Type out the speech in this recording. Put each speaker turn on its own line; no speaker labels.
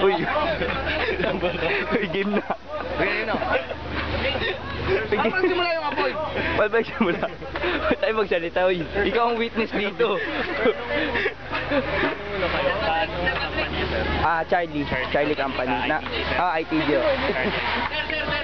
Uy. Uy, game na.
Ganyan na.
Uy,
ano, magsimula yung apoy?
Ba't magsimula? Ba't tayo magsalita? Uy, ikaw ang witness dito. ah, Charlie. Charlie Company. Na, ah, ITG. oh.
Ayun.
Tala,